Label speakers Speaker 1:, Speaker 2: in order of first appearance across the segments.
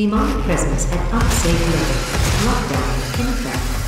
Speaker 1: Demonic presence at unsafe levels. Lockdown in effect.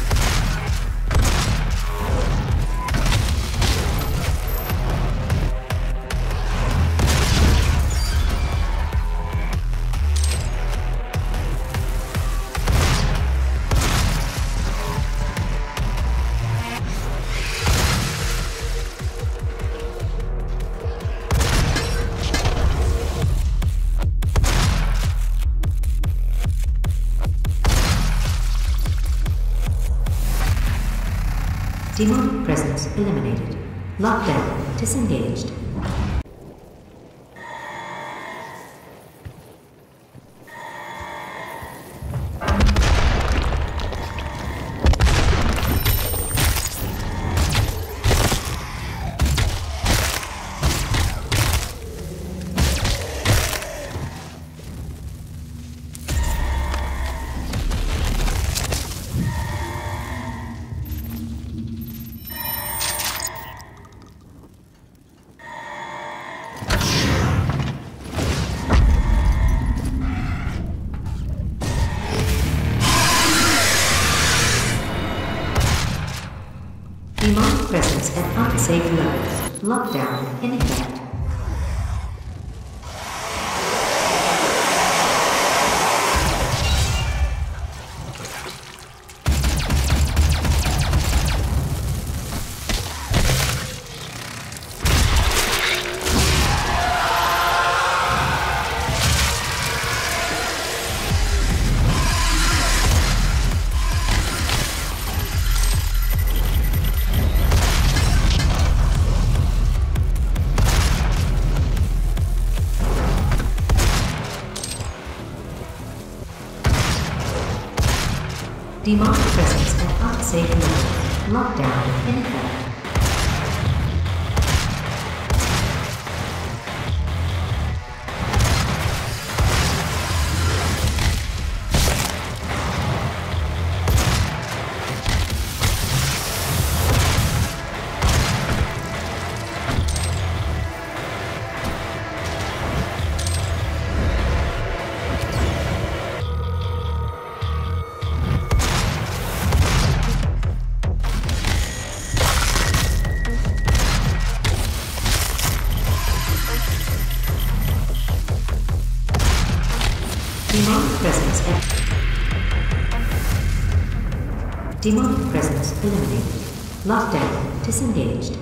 Speaker 1: Presence eliminated. Lockdown disengaged. Demonic presence at unsafe levels. Lockdown in effect. Demonic presence at unsafe levels. Lockdown in effect. Demonic presence Demonic presence eliminated. Lockdown disengaged.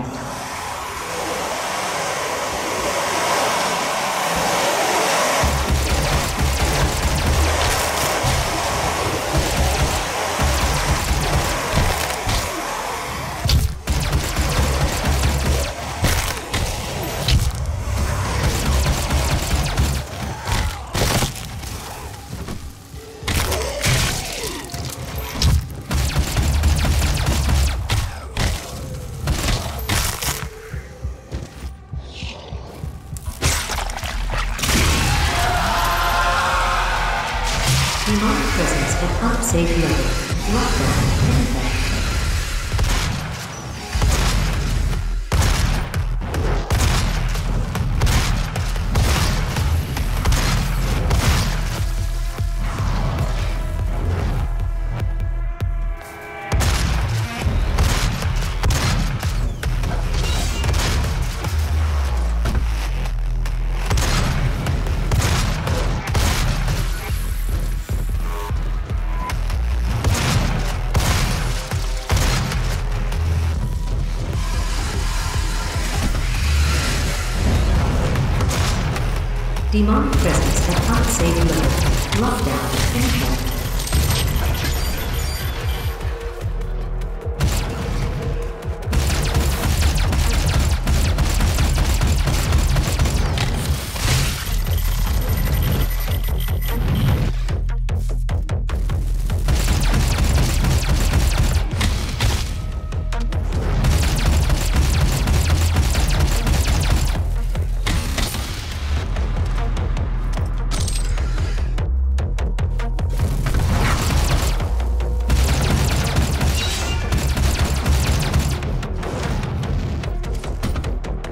Speaker 1: Demonic presence at unsafe level. Lockdown. Demonic presence at unsafe level. Lockdown effect.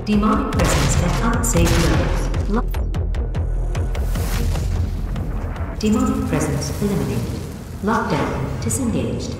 Speaker 1: Demonic presence at unsafe levels. Lo- Demonic presence eliminated. Lockdown disengaged.